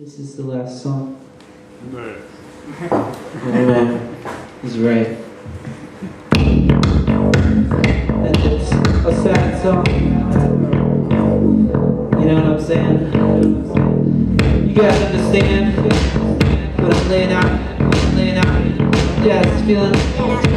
This is the last song. Man, he's right. And it's a sad song. You know what I'm saying? You guys understand what I'm laying out? What I'm laying out? You guys feeling? I'm laying out.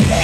Yeah.